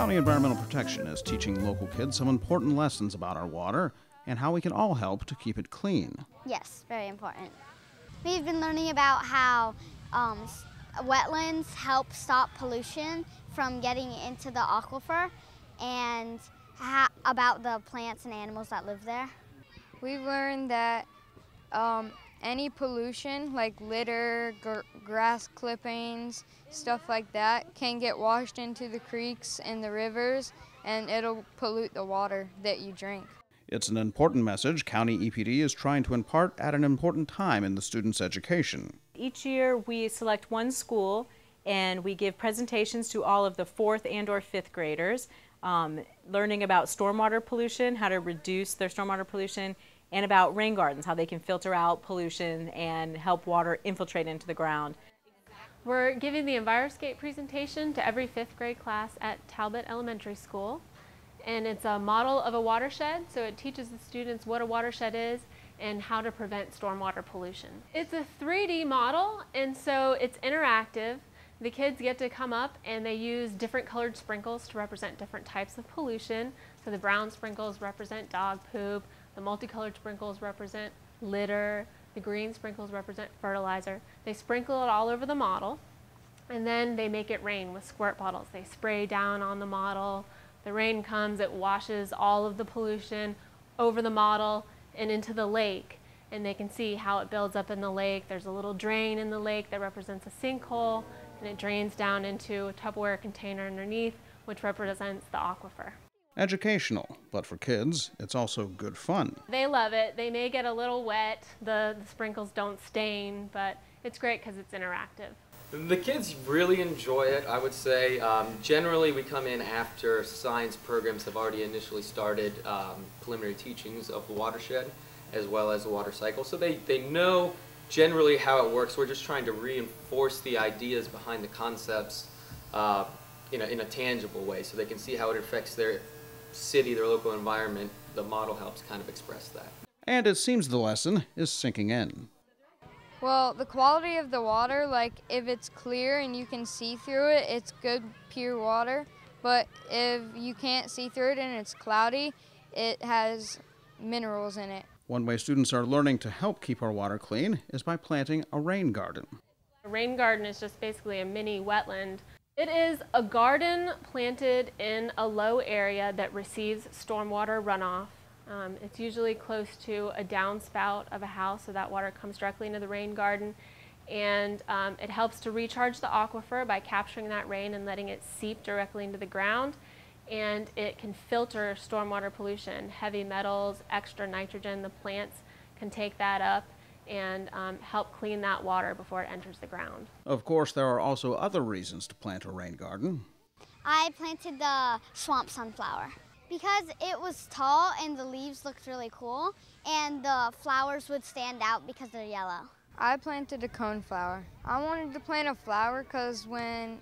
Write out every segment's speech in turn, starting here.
County Environmental Protection is teaching local kids some important lessons about our water and how we can all help to keep it clean. Yes, very important. We've been learning about how um, wetlands help stop pollution from getting into the aquifer and about the plants and animals that live there. We've learned that um, any pollution like litter, gr grass clippings, stuff like that can get washed into the creeks and the rivers and it'll pollute the water that you drink. It's an important message County EPD is trying to impart at an important time in the student's education. Each year we select one school and we give presentations to all of the fourth and or fifth graders um, learning about stormwater pollution, how to reduce their stormwater pollution, and about rain gardens, how they can filter out pollution and help water infiltrate into the ground. We're giving the Enviroscape presentation to every fifth grade class at Talbot Elementary School. And it's a model of a watershed, so it teaches the students what a watershed is and how to prevent stormwater pollution. It's a 3D model, and so it's interactive. The kids get to come up and they use different colored sprinkles to represent different types of pollution. So the brown sprinkles represent dog poop, the multicolored sprinkles represent litter. The green sprinkles represent fertilizer. They sprinkle it all over the model and then they make it rain with squirt bottles. They spray down on the model. The rain comes, it washes all of the pollution over the model and into the lake. And they can see how it builds up in the lake. There's a little drain in the lake that represents a sinkhole and it drains down into a Tupperware container underneath, which represents the aquifer educational, but for kids, it's also good fun. They love it. They may get a little wet. The, the sprinkles don't stain, but it's great because it's interactive. The kids really enjoy it, I would say. Um, generally, we come in after science programs have already initially started um, preliminary teachings of the watershed as well as the water cycle. So they, they know generally how it works. We're just trying to reinforce the ideas behind the concepts uh, in, a, in a tangible way so they can see how it affects their city, their local environment, the model helps kind of express that. And it seems the lesson is sinking in. Well, the quality of the water, like if it's clear and you can see through it, it's good, pure water. But if you can't see through it and it's cloudy, it has minerals in it. One way students are learning to help keep our water clean is by planting a rain garden. A rain garden is just basically a mini wetland it is a garden planted in a low area that receives stormwater runoff. Um, it's usually close to a downspout of a house, so that water comes directly into the rain garden. And um, it helps to recharge the aquifer by capturing that rain and letting it seep directly into the ground. And it can filter stormwater pollution, heavy metals, extra nitrogen. The plants can take that up and um, help clean that water before it enters the ground. Of course, there are also other reasons to plant a rain garden. I planted the swamp sunflower because it was tall and the leaves looked really cool and the flowers would stand out because they're yellow. I planted a coneflower. I wanted to plant a flower because when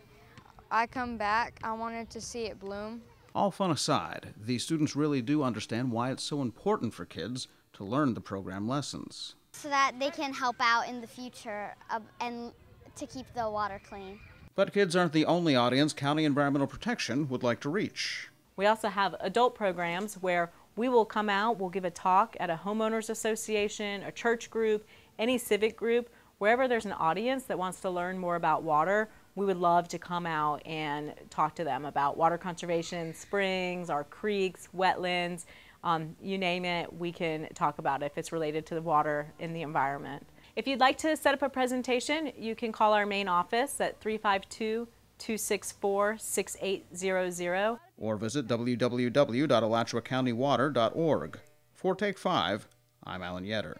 I come back, I wanted to see it bloom. All fun aside, these students really do understand why it's so important for kids to learn the program lessons so that they can help out in the future uh, and to keep the water clean. But kids aren't the only audience County Environmental Protection would like to reach. We also have adult programs where we will come out, we'll give a talk at a homeowners association, a church group, any civic group, wherever there's an audience that wants to learn more about water, we would love to come out and talk to them about water conservation, springs, our creeks, wetlands, um, you name it, we can talk about it if it's related to the water in the environment. If you'd like to set up a presentation, you can call our main office at 352 264 6800 or visit www.alachuacountywater.org. For Take 5, I'm Alan Yetter.